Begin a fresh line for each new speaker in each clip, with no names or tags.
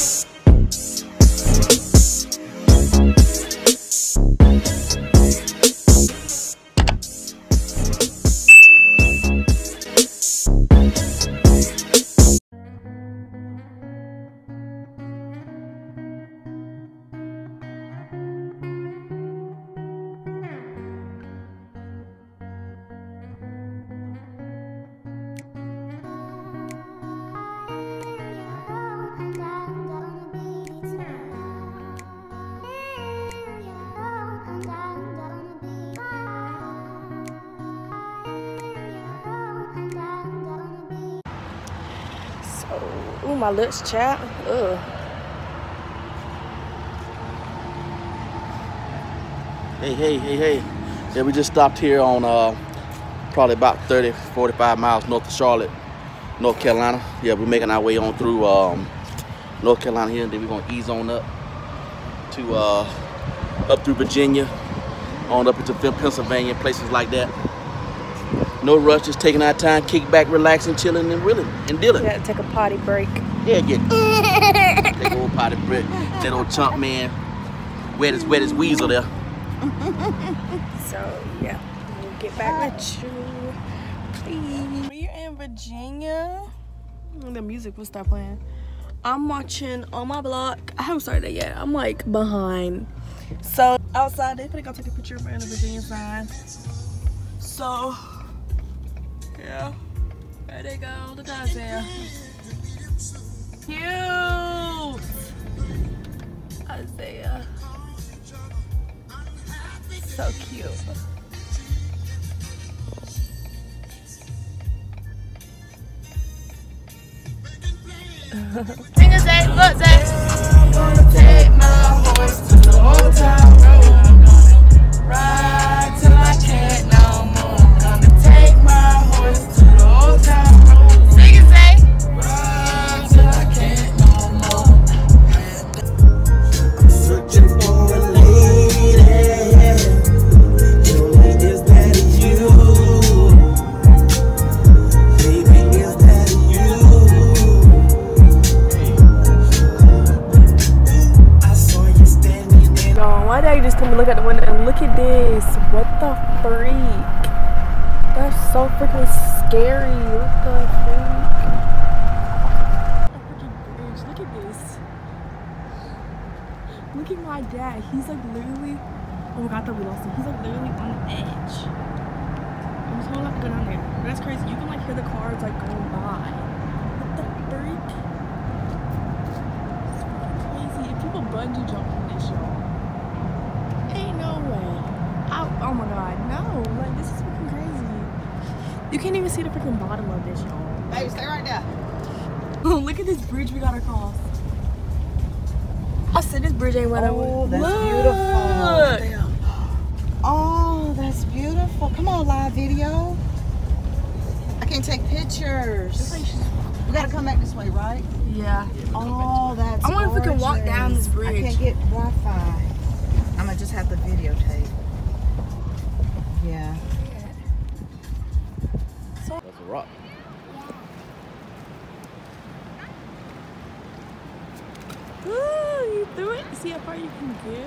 Yes. So, ooh, my lips chat. Ugh.
Hey, hey, hey, hey. Yeah, we just stopped here on uh, probably about 30, 45 miles north of Charlotte, North Carolina. Yeah, we're making our way on through um, North Carolina here, and then we're gonna ease on up to uh, up through Virginia, on up into Pennsylvania, places like that. No rush, just taking our time, kick back, relaxing, chilling, and really and dealing.
We gotta take a potty break.
Yeah, get take a old potty break. That old chump man, wet as wet as weasel there.
So, yeah. We'll get back with you. Please. We're in Virginia. The music will start playing. I'm watching on my block. I haven't started it yet. I'm like behind. So outside, they finna go take a picture of me in the Virginia sign. So yeah, there they go. The guys there. Cute. Isaiah. So cute.
Sing a eh? Zay, look eh? Zay.
The freak? Look at this. Look at my dad. He's like literally. Oh my god, I thought we lost him. He's like literally on the edge. I'm just gonna have to go down there. That's crazy. You can like hear the cars like going by. What the freak? It's crazy. If people bungee jump from this, y'all. Ain't no way. I, oh my god, You can't even see the freaking bottom of this, y'all.
Hey, stay right there.
Look at this bridge we gotta cross. I said this bridge ain't what I
Oh, that's
Look.
beautiful. Oh, that's beautiful. Come on, live video. I can't take pictures. We gotta come back this way, right?
Yeah.
Oh, that's
I wonder if we can walk down this
bridge. I can't get Wi-Fi. I'm gonna just have to videotape. Yeah.
A rock.
Ooh, you threw it. See how far you can go.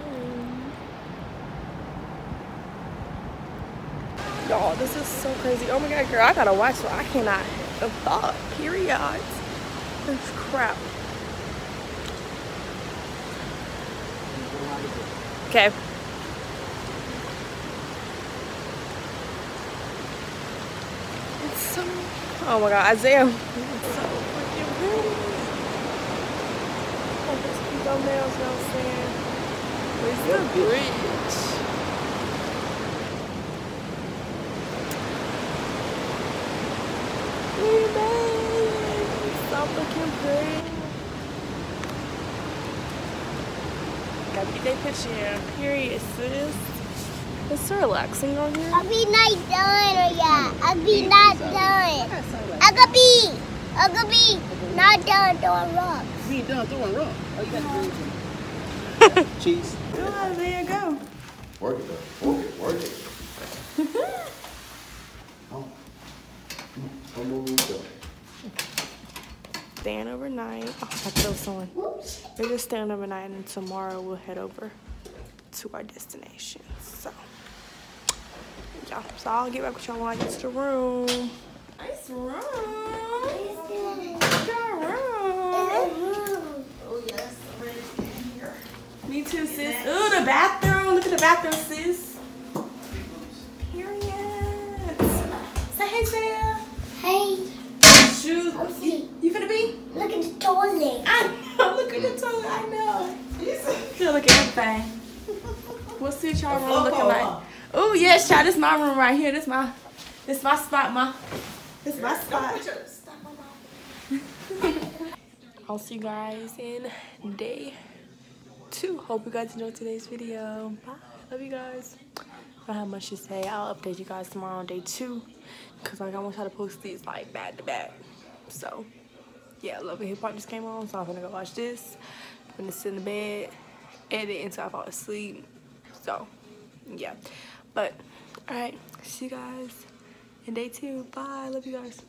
Y'all, this is so crazy. Oh my god, girl, I gotta watch so I cannot have thought. Period. This crap. Okay. It's so. Oh my god, Isaiah. It's so freaking pretty. Oh, just keep those nails, you know what I'm saying? Where's the bridge? Look at that. It's so freaking pretty. Gotta get that picture here. Period, sis. It's so relaxing on here.
I'll be not done yet. I'll be not done. I could be. I could be not done doing rocks.
We ain't done throwing rock. Oh, you got to do Cheese.
Oh, there you go.
Work it though. Work it. Work it. Come on. Come on. Come. Go.
staying overnight. Oh, I throw someone. We're just staying overnight, and tomorrow we'll head over to our destination. So, yeah. So I'll get back with y'all when I get to the room. Nice room. Good room. Me too, sis. Ooh, the bathroom. Look at the bathroom, sis. Period. Say hey, Sarah.
Hey,
Shoes. You, you finna be?
look at the toilet.
I know. Look at the toilet. I know. Feel look at everything. What's the y'all room looking like? Oh yes, child. This my room right here. This my, this my spot, ma. This my spot. I'll see you guys in day two. Hope you guys enjoyed today's video. Bye. Love you guys. I don't have much to say. I'll update you guys tomorrow on day two. Cause like I want y'all to post these like back to back. So yeah, Love Hip Hop just came on, so I'm gonna go watch this. I'm gonna sit in the bed, edit until I fall asleep. So yeah. But alright, see you guys in day two. Bye. Love you guys.